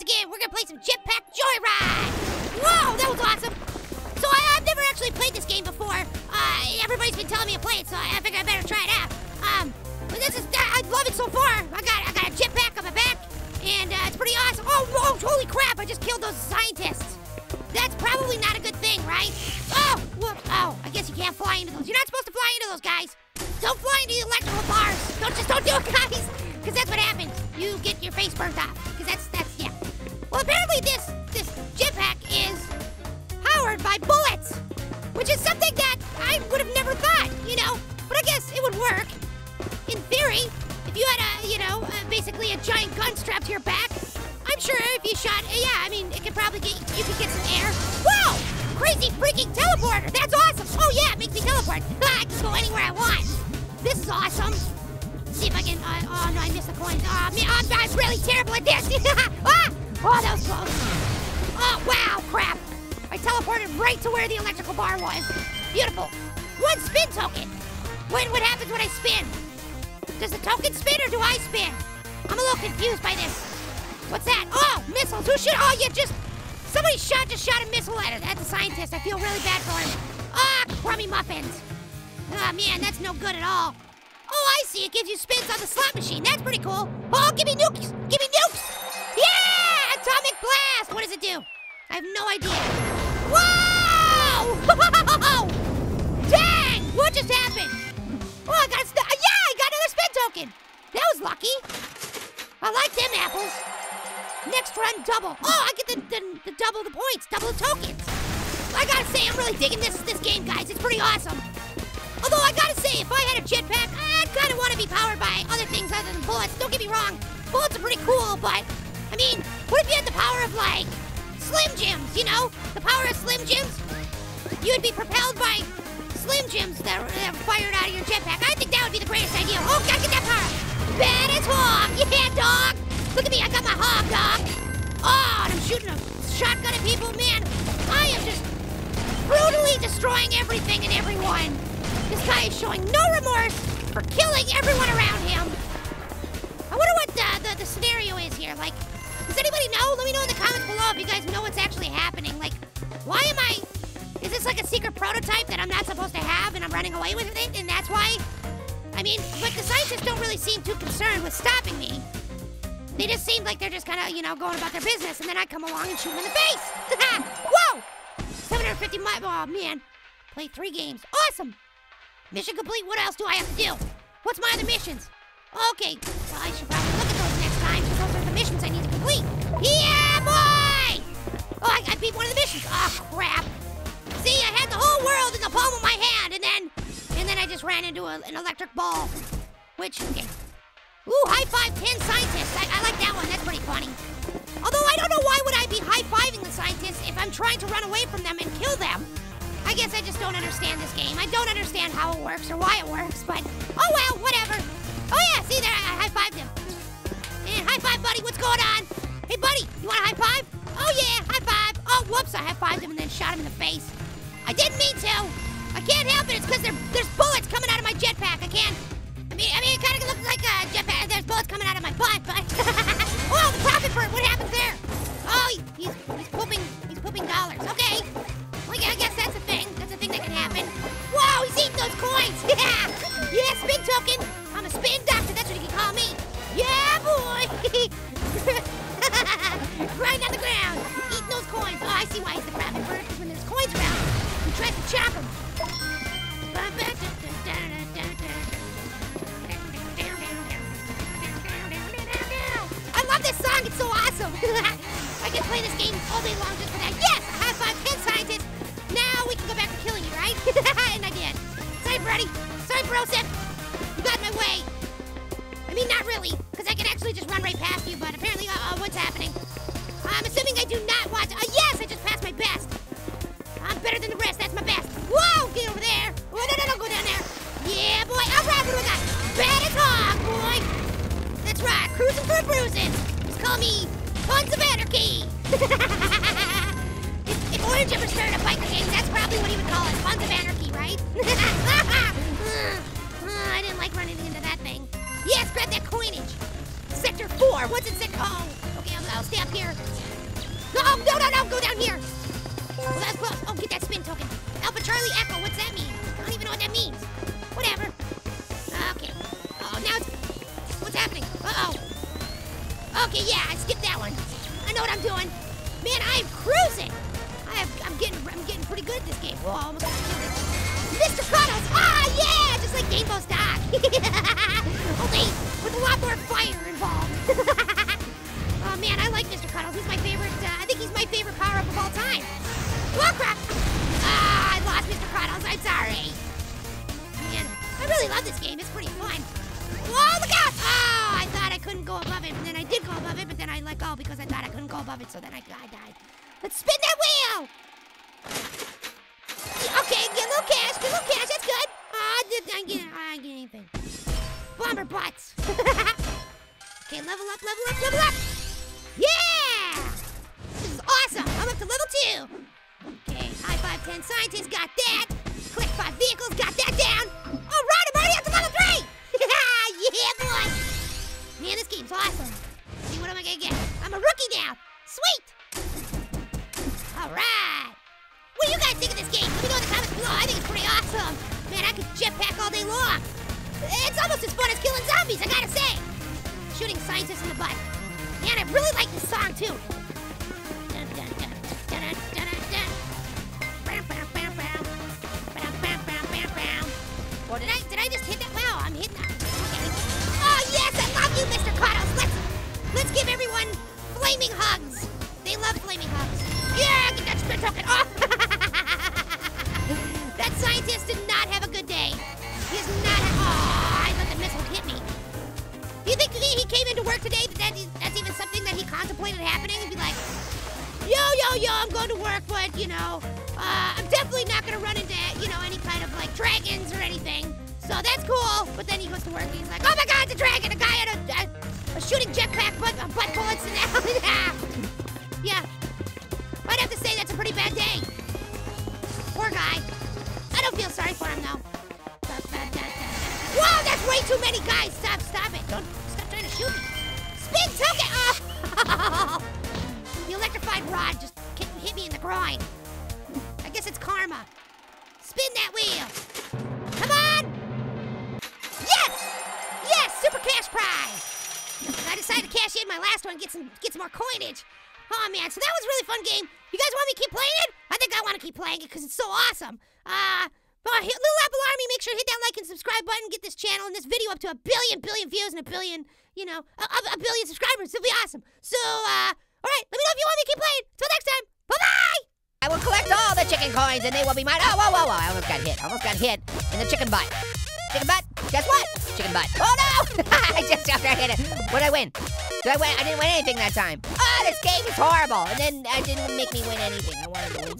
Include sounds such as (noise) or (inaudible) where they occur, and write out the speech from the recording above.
once again, we're gonna play some Jetpack Joyride. Whoa, that was awesome. So I, have never actually played this game before. Uh, everybody's been telling me to play it, so I figured I better try it out. Um, but this is, I love it so far. I got, I got a jetpack on my back, and uh, it's pretty awesome. Oh, oh, holy crap! I just killed those scientists. That's probably not a good thing, right? Oh, oh, I guess you can't fly into those. You're not supposed to fly into those, guys. Don't fly into the electrical bars. Don't just don't do it, (laughs) guys, because that's what happens. You get your face burnt off, because that's that's apparently this this jetpack is powered by bullets, which is something that I would have never thought, you know. But I guess it would work in theory if you had a you know uh, basically a giant gun strapped to your back. I'm sure if you shot, uh, yeah, I mean, it could probably get you could get some air. Whoa! Crazy freaking teleporter! That's awesome! Oh yeah, it makes me teleport. (laughs) I can go anywhere I want. This is awesome. Let's see if I can. Uh, oh no, I missed the coins. Oh man, I'm, I'm really terrible at this. (laughs) ah! Right to where the electrical bar was. Beautiful. One spin token. What what happens when I spin? Does the token spin or do I spin? I'm a little confused by this. What's that? Oh, missiles. Who should? Oh, you just somebody shot just shot a missile at her. That's a scientist. I feel really bad for him. Ah, crummy muffins. Ah, man, that's no good at all. Oh, I see. It gives you spins on the slot machine. That's pretty cool. Oh, give me nukes. Give me nukes. Yeah! Atomic blast. What does it do? I have no idea. Whoa! (laughs) Dang! What just happened? Oh, I got a yeah! I got another spin token. That was lucky. I like them apples. Next run, double. Oh, I get the, the, the double the points, double the tokens. I gotta say, I'm really digging this this game, guys. It's pretty awesome. Although I gotta say, if I had a jetpack, I'd kind of want to be powered by other things other than bullets. Don't get me wrong, bullets are pretty cool, but I mean, what if you had the power of like Slim Jims? You know, the power of Slim Jims. You would be propelled by Slim Jims that, that fired out of your jetpack. I think that would be the greatest idea. Oh, gotta get that power. Bad as hog. Yeah, dog. Look at me, I got my hog, dog. Oh, and I'm shooting a shotgun at people. Man, I am just brutally destroying everything and everyone. This guy is showing no remorse for killing everyone around him. I wonder what the, the, the scenario is here. Like, does anybody know? Let me know in the comments below if you guys know what's actually happening. Like, why am I... Is this like a secret prototype that I'm not supposed to have and I'm running away with it and that's why? I mean, but the scientists don't really seem too concerned with stopping me. They just seem like they're just kind of, you know, going about their business and then I come along and shoot them in the face. (laughs) Whoa! 750 miles. Oh, man. Play three games. Awesome. Mission complete. What else do I have to do? What's my other missions? Okay. Well, I should probably look at those next time because those are the missions I need to complete. Yeah, boy! Oh, I, I beat one of the missions. Oh, crap. See, I had the whole world in the palm of my hand, and then, and then I just ran into a, an electric ball. Which, okay. Ooh, high five 10 scientists. I, I like that one. That's pretty funny. Although I don't know why would I be high-fiving the scientists if I'm trying to run away from them and kill them. I guess I just don't understand this game. I don't understand how it works or why it works, but oh well, whatever. Oh yeah, see there, I high-fived him. And high five, buddy. What's going on? Hey, buddy, you want a high five? Oh yeah, high five. Oh, whoops, I high-fived him and then shot him in the face. I didn't mean to. I can't help it. It's because there's bullets coming out of my jetpack. I can't. I mean, I mean, it kind of looks like a jetpack. There's bullets coming out of my butt, but (laughs) oh, the profit bird. What happens there? Oh, he's he's pooping. He's pooping dollars. Okay. Well, yeah, I guess that's a thing. That's a thing that can happen. Wow, he's eating those coins. (laughs) Yeah. Yeah, spin token. I'm a spin doctor. That's what you can call me. Yeah, boy. (laughs) right on the ground, eating those coins. Oh, I see why he's the profit bird. When there's coins around, to chop them. I love this song. It's so awesome. (laughs) I can play this game all day long just for that. Yes, high five, 10 scientists. Now we can go back to killing you, right? (laughs) and I did. Sorry, Brody. Sorry, Broseph. You got my way. I mean, not really, because I can actually just run right past you, but apparently, uh, uh, what's happening? I'm assuming I do not want to. Uh, yes, I just passed my best. I'm better than the rest. That's my best. Whoa, get over there. Oh, no, no, no, go down there. Yeah, boy. All right, what do I got? Bad as hog, boy. That's right, cruising for bruises. Just call me Tons of Anarchy. (laughs) if, if Orange ever started a biker gang, that's probably what he would call it. Tons of Anarchy, right? (laughs) Uh, I didn't like running into that thing. Yes, grab that coinage. Sector 4. What's in sector? Oh, Okay, I'll, I'll stay up here. No, no, no, no, go down here. Oh, get that spin token. Alpha Charlie Echo, what's that mean? I don't even know what that means. Whatever. Okay. Oh, now it's... What's happening? Uh-oh. Okay, yeah, I skipped that one. I know what I'm doing. Man, I am cruising. I have, I'm getting, I'm getting pretty good at this game. Whoa, almost got killed. Mr. Cuddles! Ah, yeah! Just like Gamebo's dog. (laughs) Only with a lot more fire involved. (laughs) oh man, I like Mr. Cuddles. He's my favorite. Uh, I think he's my favorite power-up of all time. Oh crap! Ah, I lost Mr. Cuddles. I'm sorry. Man, I really love this game. It's pretty fun. Whoa, look out! Oh, I thought I couldn't go above it, and then I did go above it, but then I let go because I thought I couldn't go above it, so then I, I died. Let's spin that wheel! Okay, get a little cash, get a little cash, that's good. Ah, I didn't get, I get anything. Bomber butts. (laughs) okay, level up, level up, level up. Yeah! This is awesome. I'm up to level two. Okay, 10 scientists, got that. Click five vehicles, got that down. All right, I'm already up to level three. (laughs) yeah, boy. Man, this game's awesome. See, what am I gonna get? I'm a rookie now. Sweet. All right. What do you guys think of this game? Let me know in the comments below. I think it's pretty awesome. Man, I could jetpack all day long. It's almost as fun as killing zombies, I gotta say. Shooting scientists in the butt. Man, I really like this song too. Everyone flaming hugs. They love flaming hugs. Yeah, get that spin token. Oh. (laughs) that scientist did not have a good day. He is not. Oh, I thought the missile hit me. Do you think he, came into work today? That, that that's even something that he contemplated happening? He'd be like, yo, yo, yo, I'm going to work, but you know, uh, I'm definitely not gonna run into you know any kind of like dragons or anything. So that's cool. But then he goes to work and he's like, oh my God, it's a dragon! A guy a, a, a shooting jetpack, but uh, butt bullets and (laughs) that. yeah. I'd have to say that's a pretty bad day. Poor guy. I don't feel sorry for him though. Whoa, that's way too many guys. Stop, stop it. Don't stop trying to shoot me. Spin token. Oh. (laughs) the electrified rod just hit me in the groin. I guess it's karma. Spin that wheel. Come on. Yes. Yes, super cash prize. Cash in my last one, get some get some more coinage. Oh man, so that was really fun game. You guys want me to keep playing it? I think I want to keep playing it because it's so awesome. Uh, hit Little Apple Army, make sure to hit that like and subscribe button, get this channel and this video up to a billion, billion views and a billion, you know, a, a, billion subscribers. It'll be awesome. So, uh, all right, let me know if you want me to keep playing. Till next time, bye-bye! I will collect all the chicken coins and they will be mine. Oh, whoa, whoa, whoa. I almost got hit. I almost got hit in the chicken butt. Chicken butt. Guess what? Chicken butt. Oh, no. (laughs) I just jumped right in it. What did I win? Did I win? I didn't win anything that time. Oh, this game is horrible. And then I didn't make me win anything. I wanted to win